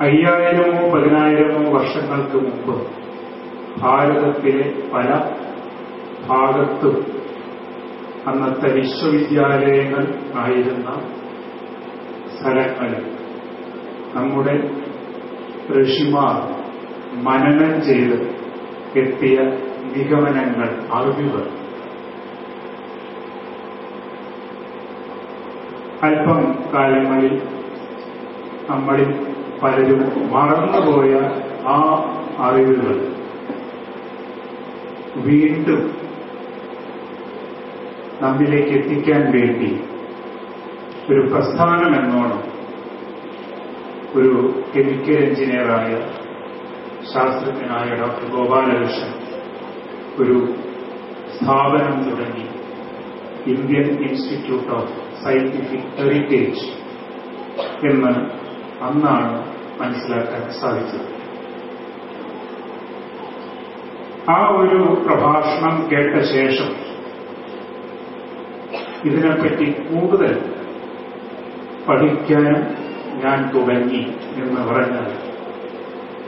അയ്യായിരമോ പതിനായിരമോ വർഷങ്ങൾക്ക് മുമ്പ് ഭാരതത്തിലെ പല ഭാഗത്തും അന്നത്തെ വിശ്വവിദ്യാലയങ്ങൾ ആയിരുന്ന സ്ഥലങ്ങളിൽ നമ്മുടെ ഋഷിമാർ മനനം ചെയ്ത് എത്തിയ നിഗമനങ്ങൾ അറിവുകൾ. അല്പം കാലങ്ങളിൽ നമ്മളിൽ പലരും മറന്നുപോയ ആ അറിവുകൾ. വീണ്ടും നമ്മിലേക്ക് എത്തിക്കാൻ വേണ്ടി ഒരു പ്രസ്ഥാനം എന്നോണം ഒരു കെമിക്കൽ എഞ്ചിനീയറായ ശാസ്ത്രജ്ഞനായ ഡോക്ടർ ഗോപാലകൃഷ്ണൻ ഒരു സ്ഥാപനം തുടങ്ങി Indian Institute of Scientific Heritage എന്ന് അന്നാണ് മനസ്സിലാക്കാൻ സാധിച്ചത് ആ ഒരു പ്രഭാഷണം കേട്ട ശേഷം ഇതിനെപ്പറ്റി കൂടുതൽ പഠിക്കാൻ ഞാൻ തുടങ്ങി എന്ന് പറഞ്ഞാൽ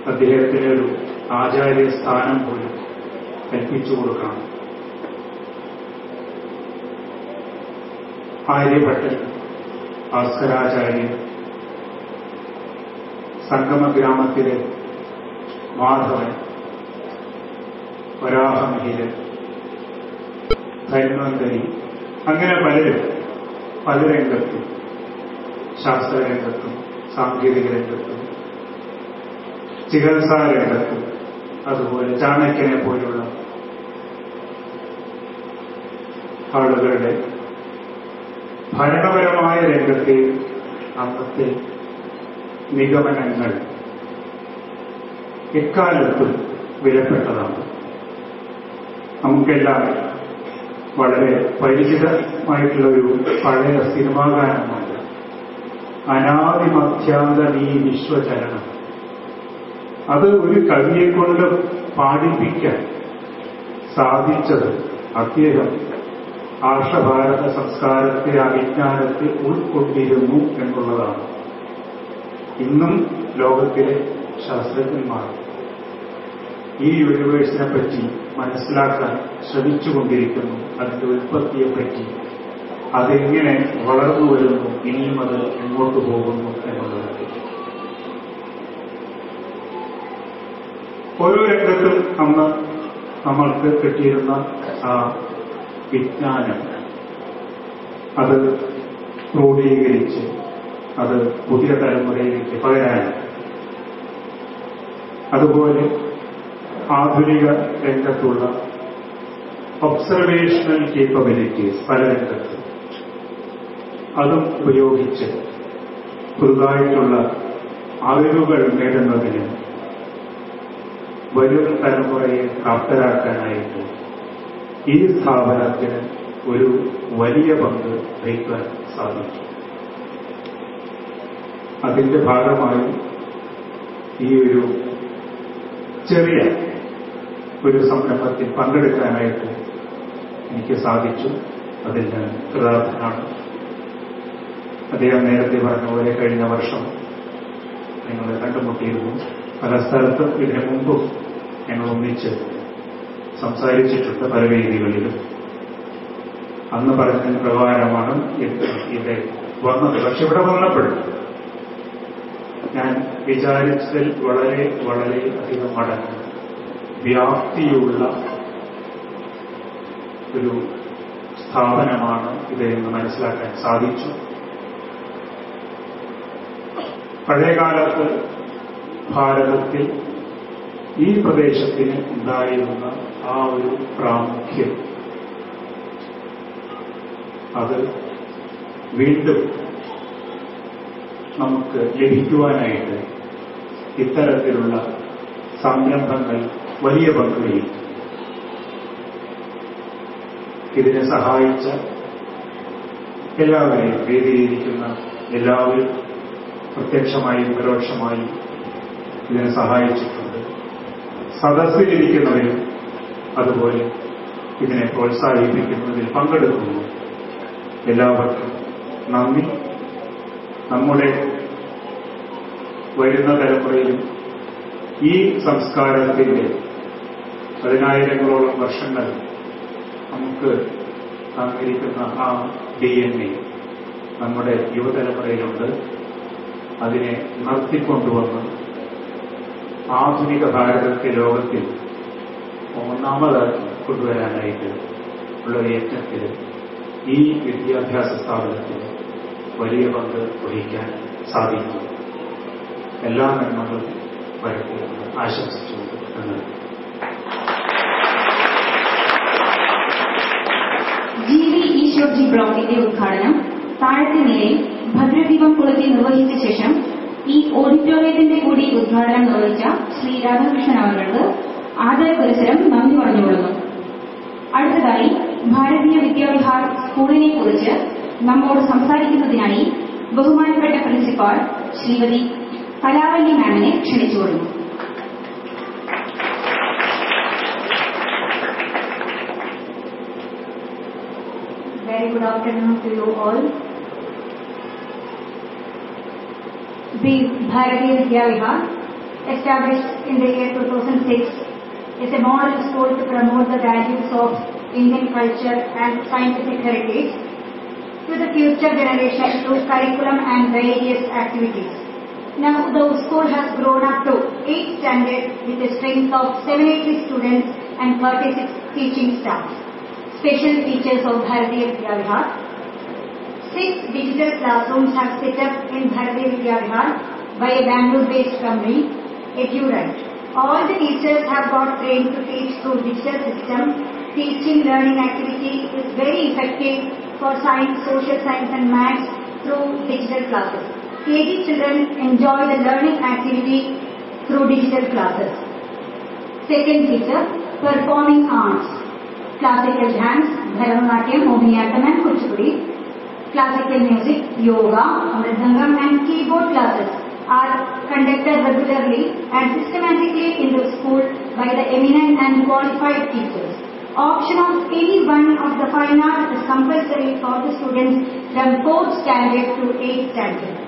അദ്ദേഹത്തിന് ഒരു ആചാര്യ സ്ഥാനം പോലും കൽപ്പിച്ചു കൊടുക്കണം. ആര്യഭട്ടൻ ഭാസ്കരാചാര്യൻ സംഗമഗ്രാമത്തിലെ മാധവൻ വരാഹമിഹിരൻ ധൈമന്തരി അങ്ങനെ പലരും പല രംഗത്തും ശാസ്ത്രരംഗത്തും സാങ്കേതിക രംഗത്തും ചികിത്സാ രംഗത്തും അതുപോലെ ചാണക്യനെ പോലുള്ള ആളുകളുടെ ഭരണപരമായ രംഗത്തെ അന്നത്തെ നിഗമനങ്ങൾ. എക്കാലത്തും വിലപ്പെട്ടതാണ്. നമുക്കെല്ലാം വളരെ പരിചിതമായിട്ടുള്ള ഒരു പഴയ സിനിമാ ഗാനമാണ്. അനാദിമധ്യാന്ത നീ വിശ്വചരണം. അത് ഒരു കവിയെ കൊണ്ട് പാടിപ്പിക്കാൻ സാധിച്ചത് അദ്ദേഹം ആർഷഭാരത സംസ്കാരത്തെ അവിജ്ഞാനത്തെ ഉൾക്കൊണ്ടിരുന്നു എന്നുള്ളതാണ്. ഇന്നും ലോകത്തിലെ ശാസ്ത്രജ്ഞന്മാർ ഈ യൂണിവേഴ്സിനെ പറ്റി മനസ്സിലാക്കാൻ ശ്രമിച്ചുകൊണ്ടിരിക്കുന്നു. അതിന്റെ ഉൽപ്പത്തിയെപ്പറ്റി അതെങ്ങനെ വളർന്നു വരുന്നു ഇനിയും അത് എങ്ങോട്ട് പോകുന്നു എന്നുള്ളത്. ഓരോ രംഗത്തും അന്ന് നമ്മൾക്ക് കിട്ടിയിരുന്ന ആ വിജ്ഞാനം. അത് ക്രോഡീകരിച്ച് അത് പുതിയ തലമുറയിലേക്ക് പകരാനാണ് അതുപോലെ ആധുനിക രംഗത്തുള്ള ഒബ്സർവേഷണൽ കേപ്പബിലിറ്റീസ് പല രംഗത്തും. അതും ഉപയോഗിച്ച് പുതുതായിട്ടുള്ള അറിവുകൾ നേടുന്നതിന് വരും തലമുറയെ പ്രാപ്തരാക്കാനായിട്ട് ഈ സ്ഥാപനത്തിന് ഒരു വലിയ പങ്ക് വഹിക്കാൻ സാധിച്ചു അതിന്റെ ഭാഗമായി ഈ ഒരു ചെറിയ ഒരു സംരംഭത്തിൽ പങ്കെടുക്കാനായിട്ട് എനിക്ക് സാധിച്ചു. അതിൽ ഞാൻ കൃതാർത്ഥനാണ്. അദ്ദേഹം നേരത്തെ പറഞ്ഞ പോലെ കഴിഞ്ഞ വർഷം ഞങ്ങൾ കണ്ടുമുട്ടിയിരുന്നു. പല സ്ഥലത്തും ഇതിനു മുമ്പും ഞങ്ങൾ ഒന്നിച്ച് സംസാരിച്ചിട്ടുണ്ട് പല വേദികളിലും. അന്ന് പറഞ്ഞ പ്രകാരമാണ് ഇവിടെ വന്നത്. പക്ഷെ ഇവിടെ വന്നപ്പോഴും ഞാൻ വിചാരിച്ചതിൽ വളരെ വളരെ അധികം മടങ്ങ്. വ്യാപ്തിയുള്ള ഒരു സ്ഥാപനമാണ് ഇത് എന്ന് മനസ്സിലാക്കാൻ സാധിച്ചു. പഴയകാലത്ത് ഭാരതത്തിൽ ഈ പ്രദേശത്തിന് ഉണ്ടായിരുന്ന ആ ഒരു പ്രാമുഖ്യം അത് വീണ്ടും നമുക്ക് ലഭിക്കുവാനായിട്ട് ഇത്തരത്തിലുള്ള സംരംഭങ്ങൾ വലിയ പങ്ക് ഇതിനെ സഹായിച്ച എല്ലാവരെയും വേദിയിരിക്കുന്ന എല്ലാവരും പ്രത്യക്ഷമായും പരോക്ഷമായും ഇതിനെ സഹായിച്ചിട്ടുണ്ട്. സദസ്സിലിരിക്കുന്നവരും അതുപോലെ ഇതിനെ പ്രോത്സാഹിപ്പിക്കുന്നതിൽ പങ്കെടുക്കുന്നു. എല്ലാവർക്കും നന്ദി. നമ്മുടെ വരുന്ന തലമുറയിലും ഈ സംസ്കാരത്തിന്റെ പതിനായിരങ്ങളോളം വർഷങ്ങൾ നമുക്ക് തന്നിരിക്കുന്ന ആ ഡി എൻ എ നമ്മുടെ യുവതലമുറയിലുണ്ട്. അതിനെ നിർത്തിക്കൊണ്ടുവന്ന് ആധുനിക ഭാരതത്തെ ലോകത്തിൽ ഒന്നാമതായി കൊണ്ടുവരാനായിട്ട് ഉള്ള യജ്ഞത്തിൽ ഈ വിദ്യാഭ്യാസ സ്ഥാപനത്തിന് വലിയ പങ്ക് വഹിക്കാൻ സാധിക്കും എല്ലാ നന്മകളും വരട്ടെ എന്ന് ആശംസിച്ചുകൊണ്ട് നന്ദി ജി വി ഈശ്വർജി ബ്ലോക്കിന്റെ ഉദ്ഘാടനം. താഴത്തെ നിലയിൽ ഭദ്രദീപം കുളത്തിൽ നിർവഹിച്ച ശേഷം ഈ ഓഡിറ്റോറിയത്തിന്റെ കൂടി ഉദ്ഘാടനം നിർവഹിച്ച ശ്രീ രാധാകൃഷ്ണൻ അവർക്ക് ആദര പരിസരം നന്ദി പറഞ്ഞുകൊള്ളുന്നു. അടുത്തതായി ഭാരതീയ വിദ്യാവിഹാർ സ്കൂളിനെ കുറിച്ച് നമ്മോട് സംസാരിക്കുന്നതിനായി ബഹുമാനപ്പെട്ട principal Shrimati കലാവല്ലി മാമിനെ ക്ഷണിച്ചുകൊള്ളുന്നു Very good afternoon to you all. The Bharatiya Vidya Vihar, established in the year 2006, is a model school to promote the values of Indian culture and scientific heritage to the future generation through curriculum and various activities. Now the school has grown up to 8 standard with a strength of 780 students and 36 teaching staff special features of Bharatiya Vidya Vihar. Six digital classrooms have set up in Bharatiya Vidya Vihar by a Bangalore-based company, EduRite. All the teachers have got trained to teach through digital system. Teaching learning activity is very effective for science, social science and maths through digital classes. KG children enjoy the learning activity through digital classes. Second feature, performing arts classical dance, Bharatanatyam, Mohiniyattam and Kuchipudi, classical music, yoga, mridangam and keyboard classes are conducted regularly and systematically in the school by the eminent and qualified teachers. Option of any one of the fine arts is compulsory for the students from 4th standard to 8th standard.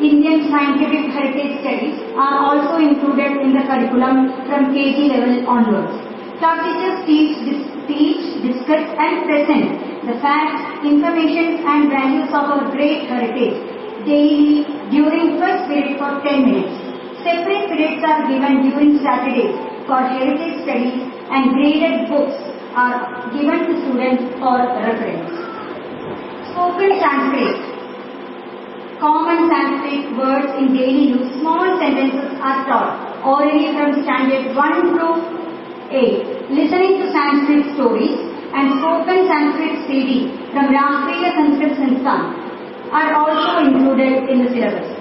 Indian scientific heritage studies are also included in the curriculum from KG level onwards. Teachers teach, dis- teach, discuss and present the facts, information and values of our great heritage daily during first period for 10 minutes. Separate periods are given during Saturdays for heritage studies and graded books are given to students for reference. Spoken Sanskrit. Common Sanskrit words in daily use, small sentences are taught orally from standard 1 to 8. Listening to Sanskrit stories and spoken Sanskrit CD from Rashtriya Sanskrit Sansthan are also included in the syllabus.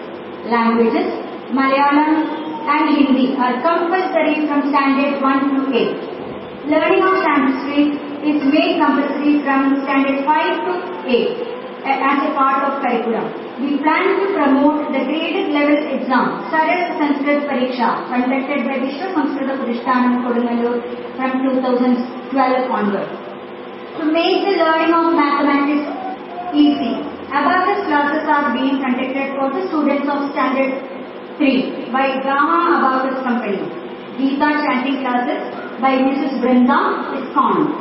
Languages, Malayalam and Hindi are compulsory from standard 1 to 8. Learning of Sanskrit is made compulsory from standard 5 to 8 as a part of curriculum. We plan to promote the graded level exam, Saral Sanskrit Pariksha, conducted by Vishwa Samskrita Pradishtanam Kodungalur from 2012 onward. To make the learning of mathematics easy, abacus classes are being conducted for the students of standard 3 by Gamma Abacus Company. Gita chanting classes by Mrs. Brinda Iskon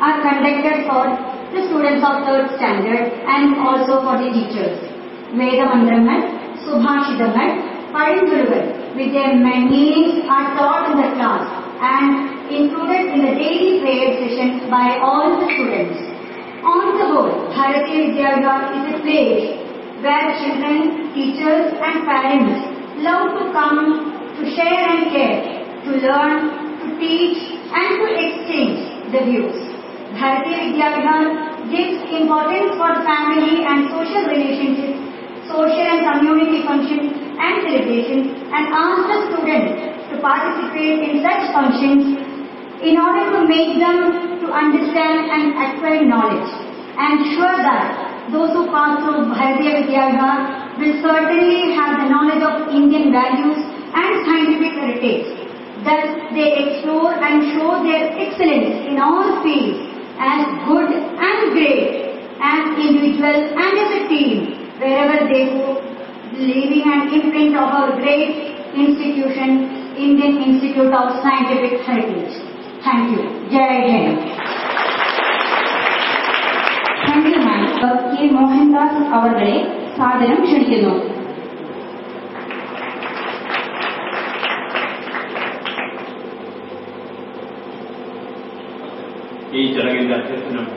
are conducted for the students of third standard and also for the teachers. Vedamandramal, Subhashidamal, Parindurugal with their meanings are taught in the class and included in the daily prayer sessions by all the students. On the whole, Bharatiya Vidya is a place where children, teachers and parents love to come to share and care, to learn, to teach and to exchange the views. Bharatiya Vidya gives importance for family and social relationships, social and community functions and celebrations and asks the students to participate in such functions in order to make them to understand and acquire knowledge. I am sure that those who pass through Bharatiya Vidya will certainly have the knowledge of Indian values and scientific heritage. Thus, they explore and show their excellence in all fields as good and great, as individuals and as a team, wherever they go, leaving an imprint of our great institution, Indian Institute of Scientific Heritage. Thank you. Jai Hind. Thank you ma'am K Mohandas അവരുടെ സാദരം ക്ഷണിക്കുന്നു ഈ ചടങ്ങിന്റെ അധ്യക്ഷനും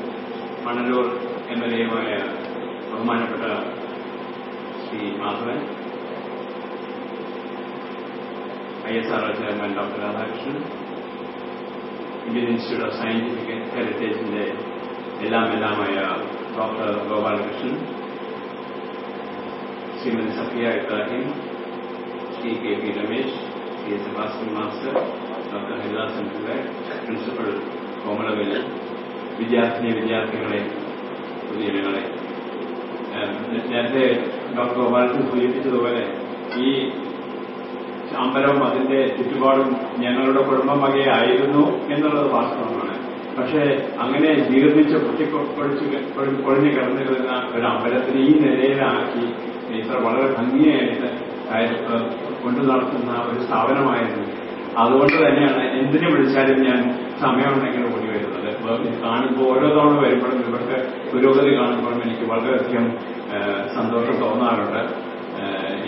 Manalur M L എയുമായ ബഹുമാനപ്പെട്ട Shri Madhavan I S R chairman doctor Radhakrishnan Indian Institute of Scientific ഹെറിറ്റേജിന്റെ എല്ലാം എല്ലാമായ doctor Gopalakrishnan Shrimati Safiya Ibrahim Shri K P Ramesh Shri Sebastian master doctor Haridasan Pillai principal Komalavalli വിദ്യാർത്ഥിനി വിദ്യാർത്ഥികളെ പൊതുജനങ്ങളെ നേരത്തെ doctor Gopalakrishnan സൂചിപ്പിച്ചതുപോലെ ഈ അമ്പലവും അതിന്റെ ചുറ്റുപാടും ഞങ്ങളുടെ കുടുംബം വകയായിരുന്നു എന്നുള്ളത് വാസ്തവമാണ്. പക്ഷേ അങ്ങനെ ജീർണിച്ച് പൊട്ടിപ്പൊളിച്ച് പൊളിഞ്ഞു കിടന്നിരുന്ന ഒരു അമ്പലത്തിന് ഈ നിലയിലാക്കി ഇത്ര വളരെ ഭംഗിയായിട്ട് കൊണ്ടു നടത്തുന്ന ഒരു സ്ഥാപനമായിരുന്നു. അതുകൊണ്ട് തന്നെയാണ് എന്തിനു വിളിച്ചാലും ഞാൻ സമയമുണ്ടെങ്കിൽ ഓടി വരുന്നത്. കാണുമ്പോൾ ഓരോ തവണ വരുമ്പോഴും ഇവർക്ക് പുരോഗതി കാണുമ്പോഴും എനിക്ക് വളരെയധികം സന്തോഷം തോന്നാറുണ്ട്.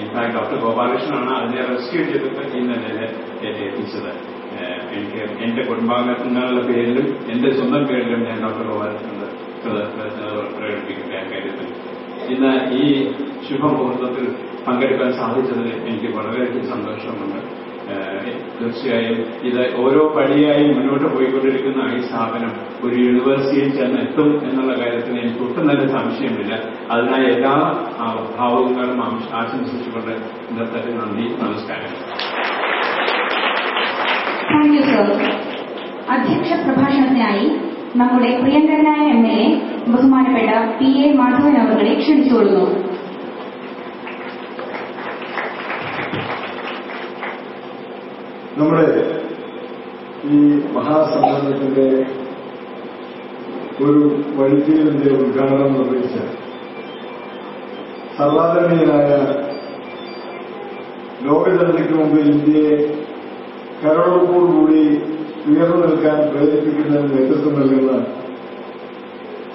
ഇൻഫാക്ട് ഡോക്ടർ ഗോപാലകൃഷ്ണനാണ് അതിനെ റെസ്ക്യൂ ചെയ്തിട്ട് ഈ നിലയിൽ എത്തിച്ചത്. എനിക്ക് എന്റെ കുടുംബാംഗങ്ങളുടെ പേരിലും എന്റെ സ്വന്തം പേരിലും ഞാൻ ഡോക്ടർ ഗോപാലകൃഷ്ണന്റെ പ്രകടിപ്പിക്കുന്ന കാര്യത്തിൽ ഇന്ന് ഈ ശുഭമുഹൂർത്തത്തിൽ പങ്കെടുക്കാൻ സാധിച്ചതിൽ എനിക്ക് വളരെയധികം സന്തോഷമുണ്ട്. തീർച്ചയായും ഇത് ഓരോ പടിയായി മുന്നോട്ട് പോയിക്കൊണ്ടിരിക്കുന്ന ഈ സ്ഥാപനം ഒരു യൂണിവേഴ്സിറ്റിയിൽ ചെന്ന് എത്തും എന്നുള്ള കാര്യത്തിൽ എനിക്ക് ഒട്ടും തന്നെ സംശയമില്ല. അതിനായി എല്ലാ ഭാവങ്ങളും ആശംസിച്ചുകൊണ്ട് ഇന്നത്തെ നന്ദി നമസ്കാരം. അധ്യക്ഷ പ്രഭാഷണത്തിനായി നമ്മുടെ പ്രിയങ്കരനായ എം എൽ എ ബഹുമാനപ്പെട്ട പി എ മാധവൻ അവരുടെ ക്ഷണിച്ചുകൊള്ളുന്നു. നമ്മുടെ ഈ മഹാസമ്മേളനത്തിന്റെ ഒരു വഴിത്തിരിവിന്റെ ഉദ്ഘാടനം നിർവഹിച്ച സർവാദരണീയനായ ലോകജനതയ്ക്ക് മുമ്പ് ഇന്ത്യയെ കരോടോടുകൂടി ഉയർന്നു നിൽക്കാൻ പ്രേരിപ്പിക്കുന്നതിന് നേതൃത്വം നൽകുന്ന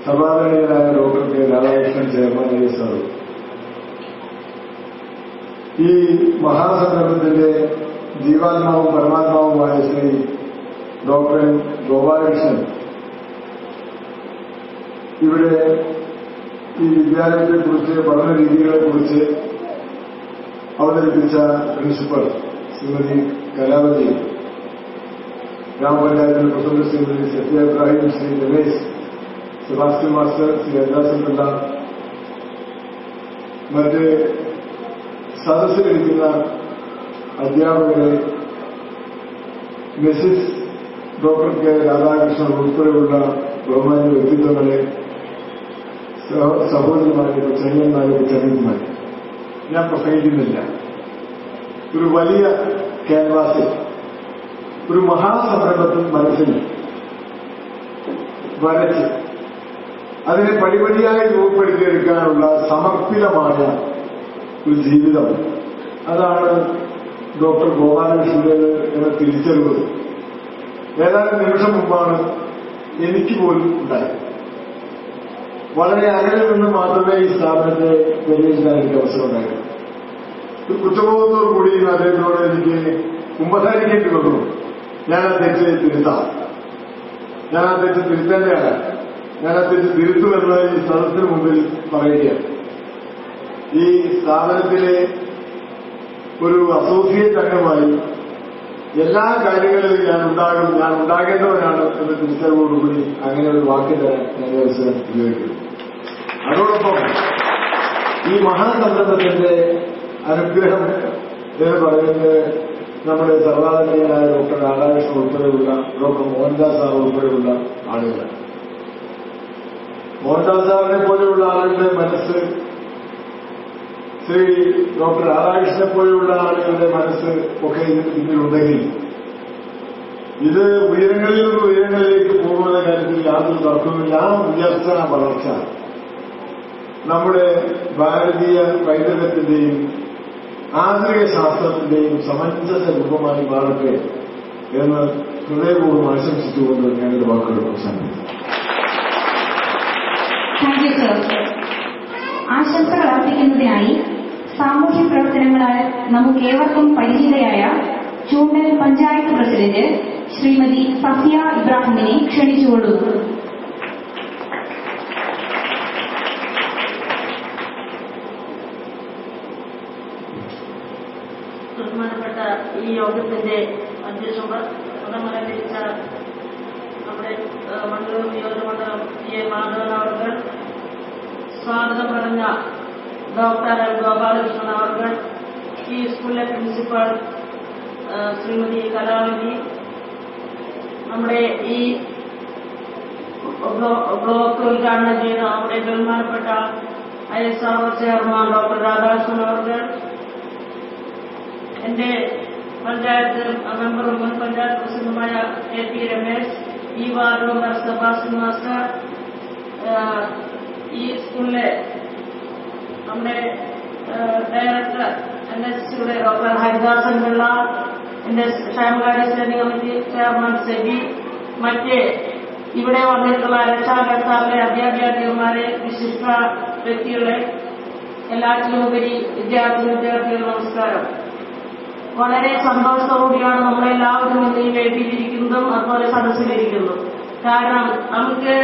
സർവാദരണീയനായ ഡോക്ടർ രാധാകൃഷ്ണൻ ചെയർമാൻ എസ് ഈ മഹാസംഗമത്തിന്റെ ജീവാത്മാവും പരമാത്മാവുമായ ശ്രീ ഡോക്ടർ ഗോപാലകൃഷ്ണൻ ഇവിടെ ഈ വിദ്യാലയത്തെക്കുറിച്ച് പഠന രീതികളെക്കുറിച്ച് അവതരിപ്പിച്ച പ്രിൻസിപ്പൽ ശ്രീമതി കലാവതി ഗ്രാമപഞ്ചായത്തിന്റെ പ്രസിഡന്റ് ശ്രീമതി സത്യ ഇബ്രാഹിം ശ്രീ രമേശ് സെബാസ്റ്റ്യൻ മാസ്റ്റർ ശ്രീ ഹരിദാസൻ പിള്ള മറ്റ് സദസ്സിലിരിക്കുന്ന അധ്യാപകരെ മിസിസ് ഡോക്ടർ കെ രാധാകൃഷ്ണൻ ഉൾപ്പെടെയുള്ള ബഹുമാന്യ വ്യക്തിത്വങ്ങളെ സഹോദരന്മാരെ ചെങ്ങന്മാരെ ചെങ്ങന്മാരെ ഞാൻ പ്രസംഗിക്കുന്നില്ല. ഒരു വലിയ ക്യാൻവാസിൽ ഒരു മഹാസംരംഭത്തിൽ മനസ്സിൽ വരച്ച് അതിനെ പടിപടിയായി രൂപപ്പെടുത്തിയെടുക്കാനുള്ള സമർപ്പിതമായ ഒരു ജീവിതം. അതാണ് ഡോക്ടർ ഗോപാലകൃഷ്ണൻ എന്ന തിരിച്ചറിവ് ഏതാനും നിമിഷം മുമ്പാണ് എനിക്ക് പോലും ഉണ്ടായത്. വളരെ അകലെ നിന്ന് മാത്രമേ ഈ സ്ഥാപനത്തെ പരിഹരിക്കാൻ എനിക്ക് അവസരം ഉണ്ടായിരുന്നു ഒരു കുറ്റബോധത്തോടു കൂടി അദ്ദേഹത്തിനോട് എനിക്ക് കുമ്പസാരിക്കേണ്ടി വന്നു. ഞാൻ തെറ്റ് തിരുത്താം. ഞാൻ തെറ്റ് തിരുത്തേണ്ടതാണ് ഞാൻ തെറ്റ് തിരുത്തുമെന്ന് ഈ സദസ്സിന് മുമ്പിൽ പറയുകയാണ്. ഈ സ്ഥാപനത്തിലെ ഒരു അസോസിയേറ്റ് അംഗമായി എല്ലാ കാര്യങ്ങളിലും ഞാൻ ഉണ്ടാകും ഞാൻ ഉണ്ടാകേണ്ടവനാണ് എന്ന തിരിച്ചറിവോടുകൂടി അങ്ങനെ ഒരു വാക്ക് തരാൻ ഞാൻ അവസരം ഉപയോഗിക്കുന്നു. അതോടൊപ്പം ഈ മഹാസംരംഭത്തിന്റെ അനുഗ്രഹം എന്ന് പറയുന്നത് നമ്മുടെ സർവാധനീയനായ ഡോക്ടർ രാധാകൃഷ്ണൻ ഉൾപ്പെടെയുള്ള ഡോക്ടർ മോഹൻദാസ് സാർ ഉൾപ്പെടെയുള്ള ആളുകളാണ്. മോഹൻദാസ് സാറിനെ പോലെയുള്ള ആളുകളുടെ മനസ്സ് ശ്രീ ഡോക്ടർ രാധാകൃഷ്ണനെ പോലെയുള്ള ആളുകളുടെ മനസ്സ് ഒക്കെ ഇതിലുണ്ടെങ്കിൽ ഇത് ഉയരങ്ങളിൽ നിന്ന് ഉയരങ്ങളിലേക്ക് പോകുന്ന കാര്യത്തിൽ യാതൊരു തർക്കവുമില്ല ആ ഉയർച്ച വളർച്ച നമ്മുടെ ഭാരതീയ വൈദ്യത്തിന്റെയും ആധുനിക ശാസ്ത്രത്തിന്റെയും സമഞ്ജസ രൂപമായി മാറട്ടെ എന്ന് ഹൃദയപൂർവം ആശംസിച്ചുകൊണ്ട് ഞാൻ ഒരു വാക്കുകൾ സർ ആശംസകൾ അർപ്പിക്കുന്നതിനായി സാമൂഹ്യ പ്രവർത്തനങ്ങളാൽ നമുക്ക് ഏവർക്കും പരിചിതയായ ചൂണ്ടൽ പഞ്ചായത്ത് പ്രസിഡന്റ് ശ്രീമതി സഫിയ ഇബ്രാഹിമിനെ ക്ഷണിച്ചുകൊള്ളുന്നു ബഹുമാനപ്പെട്ട ഈ യോഗത്തിന്റെ അധ്യക്ഷന്മാർ പദമലരിച്ച നമ്മുടെ മണ്ഡലം നിയോജകമണ്ഡലം എ മാധവൻ അവർ സ്വാഗതം പറഞ്ഞ ഡോക്ടർ എൽ ഗോപാലകൃഷ്ണൻ അവർ ഈ സ്കൂളിലെ പ്രിൻസിപ്പൽ ഏഹ്, ശ്രീമതി കലാവതി നമ്മുടെ ഈ ബ്ലോ- ബ്ലോക്ക് ഉദ്ഘാടനം ചെയ്ത നമ്മുടെ ബഹുമാനപ്പെട്ട I S R chairman doctor Radhakrishnan അവർ എന്റെ പഞ്ചായത്ത് മെമ്പറും മുൻ പഞ്ചായത്ത് പ്രസിഡന്റുമായ എ പി രമേശ് ഈ വാർഡ് മെമ്പർ സെബാസ്റ്റ്യൻ മാസ്റ്റർ ഏഹ്, ഈ സ്കൂളിലെ നമ്മുടെ ഡയറക്ടർ എൻ എസ് സിയുടെ ഡോക്ടർ ഹരിദാസൻ പിള്ള എന്റെ ക്ഷേമകാര്യ സ്റ്റാൻഡിംഗ് കമ്മിറ്റി ചെയർമാൻ സെബി മറ്റ് ഇവിടെ വന്നിട്ടുള്ള രക്ഷാകർത്താക്കളെ അധ്യാപകന്മാരെ വിശിഷ്ട വ്യക്തികളെ എല്ലാറ്റിലുപരി വിദ്യാർത്ഥി വിദ്യാർത്ഥികൾ നമസ്കാരം. വളരെ സന്തോഷത്തോടുകൂടിയാണ് നമ്മളെല്ലാവരും ഇന്ന് ഈ വേദിയിലിരിക്കുന്നതും അതുപോലെ സദസ്സിലിരിക്കുന്നതും കാരണം നമുക്ക്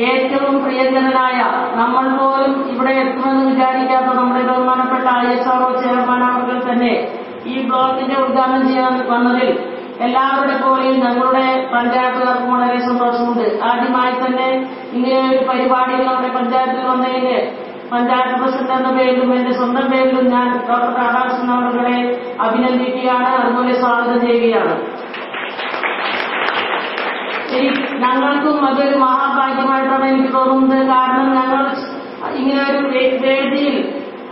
ഏറ്റവും പ്രിയങ്കരനായ നമ്മൾ പോലും ഇവിടെ എത്തുമെന്ന് വിചാരിക്കാത്ത നമ്മുടെ ബഹുമാനപ്പെട്ട ഐ എസ് ആർ ചെയർമാൻ അവർക്ക് തന്നെ ഈ ബ്ലോക്കിന്റെ ഉദ്ഘാടനം ചെയ്യാൻ വന്നതിൽ എല്ലാവരുടെ പോലെയും ഞങ്ങളുടെ പഞ്ചായത്തുകാർക്കും വളരെ സന്തോഷമുണ്ട്. ആദ്യമായി തന്നെ ഇങ്ങനെ ഒരു പരിപാടിയിൽ നമ്മുടെ പഞ്ചായത്തിൽ വന്നതിന് പഞ്ചായത്ത് പ്രസിഡന്റ് എന്ന പേരിലും എന്റെ സ്വന്തം പേരിലും ഞാൻ ഡോക്ടർ രാധാകൃഷ്ണൻ അവരുടെ അഭിനന്ദിക്കുകയാണ്. അതുപോലെ സ്വാഗതം ചെയ്യുകയാണ്. ഞങ്ങൾക്കും അതൊരു മഹാഭാഗ്യമായിട്ടാണ് എനിക്ക് തോന്നുന്നത്. കാരണം ഞങ്ങൾ ഇങ്ങനെ ഒരു വേദിയിൽ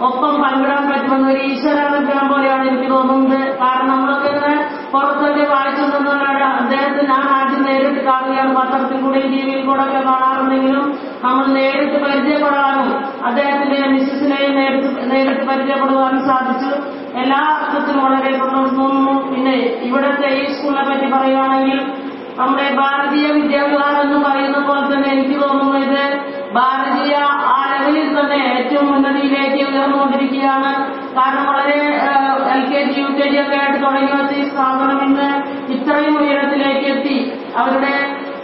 ഒപ്പം പങ്കിടാൻ പറ്റുമെന്ന് ഒരു ഈശ്വരാനുഗ്രഹം പോലെയാണ് എനിക്ക് തോന്നുന്നത്. കാരണം നമ്മളൊക്കെ ഇങ്ങനെ പുറത്തൊക്കെ വായിച്ചു നിന്നവരാണ്. അദ്ദേഹത്തെ ഞാൻ ആദ്യം നേരിട്ട് കാണുകയാണ്. പത്രത്തിൽ കൂടെ ടി വിയിൽ കൂടെ ഒക്കെ കാണാറുണ്ടെങ്കിലും നമ്മൾ നേരിട്ട് പരിചയപ്പെടാനും അദ്ദേഹത്തിന്റെ മിസ്സസിനെയും നേരിട്ട് നേരിട്ട് പരിചയപ്പെടുവാനും സാധിച്ചു. എല്ലാ അർത്ഥത്തിലും വളരെ സന്തോഷം തോന്നുന്നു പിന്നെ ഇവിടുത്തെ ഈ സ്കൂളിനെ പറ്റി പറയുകയാണെങ്കിൽ നമ്മുടെ ഭാരതീയ വിദ്യാഭ്യാസം എന്ന് പറയുന്ന പോലെ തന്നെ എനിക്ക് തോന്നുന്നു ഇത് ഭാരതീയ ആ തന്നെ ഏറ്റവും ഉന്നതിയിലേക്ക് ഉയർന്നുകൊണ്ടിരിക്കുകയാണ്. കാരണം വളരെ L K G U K G ഒക്കെ ആയിട്ട് തുടങ്ങി വെച്ച ഈ സ്ഥാപനം ഇന്ന് ഇത്രയും ഉയരത്തിലേക്ക് എത്തി. അവരുടെ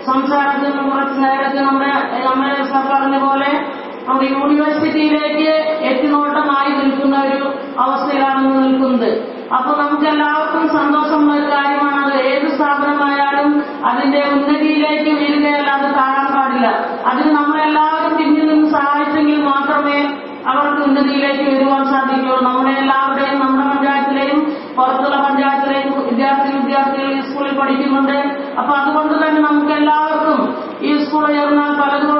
സംസാരത്തിൽ കുറച്ച് നേരത്തെ നമ്മുടെ നമ്മുടെ സർ പറഞ്ഞ പോലെ നമ്മുടെ യൂണിവേഴ്സിറ്റിയിലേക്ക് എത്തിനോട്ടമായി നിൽക്കുന്ന ഒരു അവസ്ഥയിലാണ് നിൽക്കുന്നത്. അപ്പൊ നമുക്ക് എല്ലാവർക്കും സന്തോഷമുള്ള ഒരു കാര്യമാണ് അത് ഏത് സ്ഥാപനമായാലും അതിന്റെ ഉന്നതിയിലേക്ക് വീഴുകയല്ലാതെ താഴാൻ പാടില്ല. അതിന് നമ്മളെല്ലാവരും പിന്നിൽ നിന്ന് സഹായിച്ചെങ്കിൽ മാത്രമേ അവർക്ക് ഉന്നതിയിലേക്ക് വരുവാൻ സാധിക്കുള്ളൂ നമ്മുടെ എല്ലാവരുടെയും നമ്മുടെ പഞ്ചായത്തിലെയും പുറത്തുള്ള പഞ്ചായത്തിലെയും വിദ്യാർത്ഥി വിദ്യാർത്ഥികൾ ഈ സ്കൂളിൽ പഠിക്കുന്നുണ്ട്. അപ്പൊ അതുകൊണ്ട് തന്നെ നമുക്ക് എല്ലാവർക്കും ഈ സ്കൂൾ ഉയർന്നാൽ പലതും